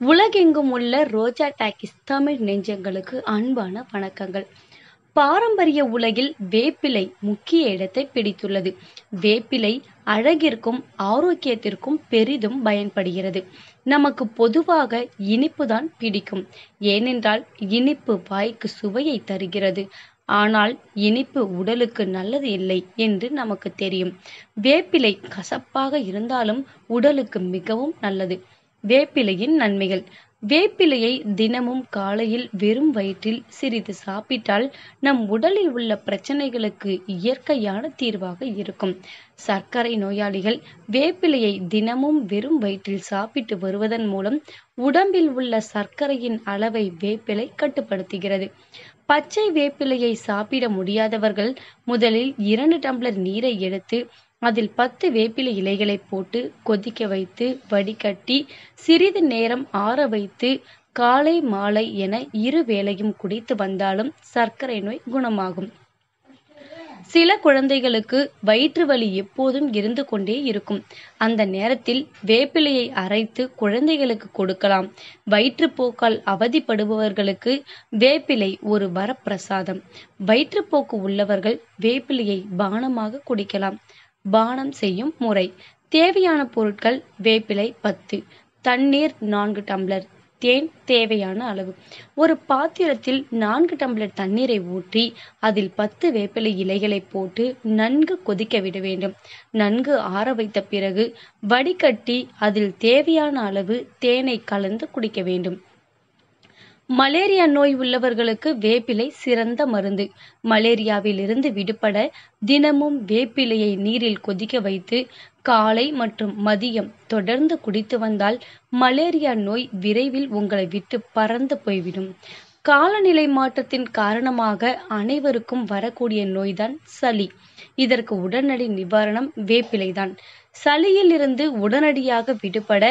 உலகெங்கும் உள்ள ரோஜா டாக்கிஸ் தமிழ் நெஞ்சங்களுக்கு அன்பான வணக்கங்கள். பாரம்பரிய உலகில் வேப்பிலை முக்கிய இடத்தை பிடித்துள்ளது. வேப்பிலை அழகிற்கும் ஆரோக்கியத்திற்கும் பெரிதும் பயன்படுகிறது. நமக்கு பொதுவாக இனிப்புதான் பிடிக்கும். ஏனென்றால் இனிப்பு வாய்க்கு சுவையை தருகிறது. ஆனால் இனிப்பு உடலுக்கு நல்லது இல்லை என்று நமக்கு தெரியும். வேப்பிலை கசப்பாக இருந்தாலும் உடலுக்கு மிகவும் நல்லது. வேப்பிலையின் நன்மைகள். வேப்பிலையை தினமும் காலையில் வெறும் வயிற்றில் சிறிது சாப்பிட்டால் நம் உடலில் உள்ள பிரச்சனைகளுக்கு இயற்கையான தீர்வாக இருக்கும். சர்க்கரை நோயாளிகள் வேப்பிலையை தினமும் வெறும் வயிற்றில் சாப்பிட்டு வருவதன் மூலம் உடம்பில் உள்ள சர்க்கரையின் அளவை வேப்பிலை கட்டுப்படுத்துகிறது. பச்சை வேப்பிலையை சாப்பிட முடியாதவர்கள் முதலில் இரண்டு டம்ளர் நீரை எடுத்து அதில் பத்து வேப்பிலை இலைகளை போட்டு கொதிக்க வைத்து வடிகட்டி சிறிது நேரம் ஆற வைத்து காலை மாலை என இரு வேளையும் குடித்து வந்தாலும் சர்க்கரை நோய் குணமாகும். சில குழந்தைகளுக்கு வயிற்று வலி எப்போதும் இருந்து கொண்டே இருக்கும். அந்த நேரத்தில் வேப்பிலையை அரைத்து குழந்தைகளுக்கு கொடுக்கலாம். வயிற்றுப்போக்கால் அவதிப்படுபவர்களுக்கு வேப்பிலை ஒரு வரப்பிரசாதம். வயிற்றுப்போக்கு உள்ளவர்கள் வேப்பிலையை பானமாக குடிக்கலாம். பானம் செய்யும் முறை. தேவையான பொருட்கள் வேப்பிலை பத்து. தண்ணீர் நான்கு டம்ளர். தேன் தேவையான அளவு. ஒரு பாத்திரத்தில் நான்கு டம்ளர் தண்ணீரை ஊற்றி அதில் பத்து வேப்பிலை இலைகளை போட்டு நன்கு கொதிக்க விட வேண்டும். நன்கு ஆற வைத்த பிறகு வடிகட்டி அதில் தேவையான அளவு தேனை கலந்து குடிக்க வேண்டும். மலேரியா நோய் உள்ளவர்களுக்கு வேப்பிலை சிறந்த மருந்து. மலேரியாவில் இருந்து விடுபட தினமும் வேப்பிலையை நீரில் கொதிக்க வைத்து காலை மற்றும் மதியம் தொடர்ந்து குடித்து வந்தால் மலேரியா நோய் விரைவில் உங்களை விட்டு பறந்து போய்விடும். காலநிலை மாற்றத்தின் காரணமாக அனைவருக்கும் வரக்கூடிய நோய்தான் சளி. இதற்கு உடனடி நிவாரணம் வேப்பிலைதான். சளியில் இருந்து உடனடியாக விடுபட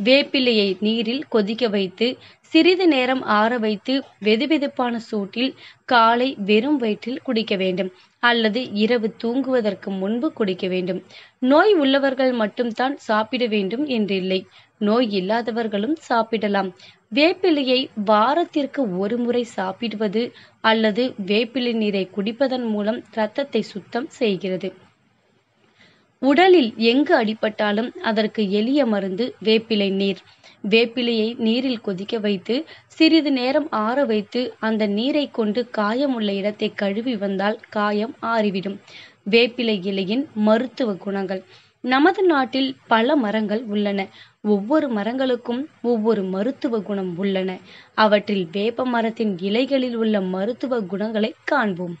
வேப்பிலையை நீரில் கொதிக்க வைத்து சிறிது நேரம் ஆற வைத்து வெதுவெதுப்பான சூட்டில் காலை வெறும் வயிற்றில் குடிக்க வேண்டும் அல்லது இரவு தூங்குவதற்கு முன்பு குடிக்க வேண்டும். நோய் உள்ளவர்கள் மட்டும்தான் சாப்பிட வேண்டும் என்றில்லை நோய் இல்லாதவர்களும் சாப்பிடலாம். வேப்பிலையை வாரத்திற்கு ஒரு முறை சாப்பிடுவது அல்லது வேப்பிலை நீரை குடிப்பதன் மூலம் இரத்தத்தை சுத்தம் செய்கிறது. உடலில் எங்கு அடிபட்டாலும் அதற்கு எளிய மருந்து வேப்பிலை நீர். வேப்பிலையை நீரில் கொதிக்க வைத்து சிறிது நேரம் ஆற வைத்து அந்த நீரை கொண்டு காயமுள்ள இடத்தை கழுவி வந்தால் காயம் ஆறிவிடும். வேப்பிலை இலையின் மருத்துவ குணங்கள். நமது நாட்டில் பல மரங்கள் உள்ளன. ஒவ்வொரு மரங்களுக்கும் ஒவ்வொரு மருத்துவ குணம் உள்ளன. அவற்றில் வேப்ப மரத்தின் இலைகளில் உள்ள மருத்துவ குணங்களை காண்போம்.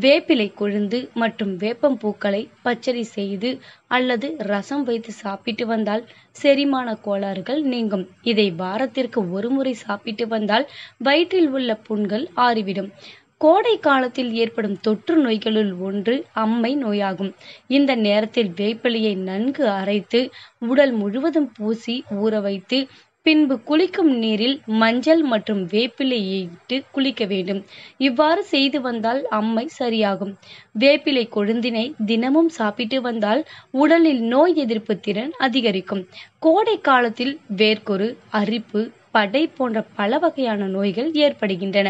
வேப்பிலை கொழுந்து மற்றும் வேப்பம் பூக்களை பச்சடி செய்து அல்லது ரசம் வைத்து சாப்பிட்டு வந்தால் செரிமான கோளாறுகள் நீங்கும். இதை வாரத்திற்கு ஒருமுறை சாப்பிட்டு வந்தால் வயிற்றில் உள்ள புண்கள் ஆறிவிடும். கோடை காலத்தில் ஏற்படும் தொற்று நோய்களுள் ஒன்று அம்மை நோயாகும். இந்த நேரத்தில் வேப்பிலையை நன்கு அரைத்து உடல் முழுவதும் பூசி ஊற வைத்து பின்பு குளிக்கும் நீரில் மஞ்சள் மற்றும் வேப்பிலையை இட்டு குளிக்க வேண்டும். இவ்வாறு செய்து வந்தால் அம்மை சரியாகும். வேப்பிலை கொழுந்தினை தினமும் சாப்பிட்டு வந்தால் உடலில் நோய் எதிர்ப்பு திறன் அதிகரிக்கும். கோடை காலத்தில் வேர்க்கொரு அரிப்பு படை போன்ற பல வகையான நோய்கள் ஏற்படுகின்றன.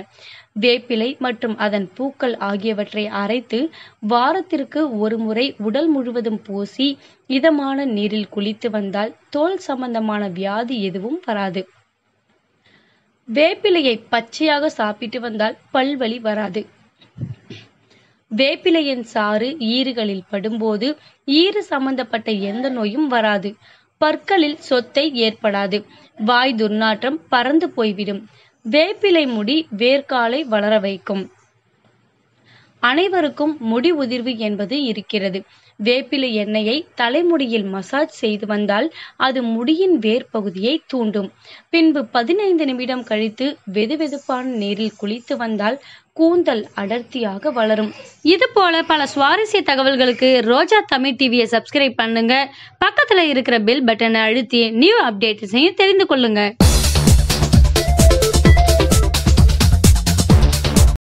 வேப்பிலை மற்றும் அதன் பூக்கள் ஆகியவற்றை அரைத்து வாரத்திற்கு ஒரு முறை உடல் முழுவதும் பூசி இதமான நீரில் குளித்து வந்தால் தோல் சம்பந்தமான வியாதி எதுவும் வராது. வேப்பிலையை பச்சையாக சாப்பிட்டு வந்தால் பல்வலி வராது. வேப்பிலையின் சாறு ஈறுகளில் படும்போது ஈறு சம்பந்தப்பட்ட எந்த நோயும் வராது. பற்களில் சொத்தை ஏற்படாது. வாய் துர்நாற்றம் பறந்து போய்விடும். வேப்பிலை முடி வேர்க்காலை வளர வைக்கும். அனைவருக்கும் முடி உதிர்வு என்பது இருக்கிறது. வேப்பிலை எண்ணெயை தலைமுடியில் மசாஜ் செய்து வந்தால் அது முடியின் வேர் பகுதியை தூண்டும். பின்பு பதினைந்து நிமிடம் கழித்து வெதுவெதுப்பான நீரில் குளித்து வந்தால் கூந்தல் அடர்த்தியாக வளரும். இது போல பல சுவாரஸ்ய தகவல்களுக்கு ரோஜா தமிழ் டிவியை சப்ஸ்கிரைப் பண்ணுங்க. பக்கத்துல இருக்கிற பெல் பட்டனை அழுத்தி நியூ அப்டேட்ஸையும் தெரிந்து கொள்ளுங்க.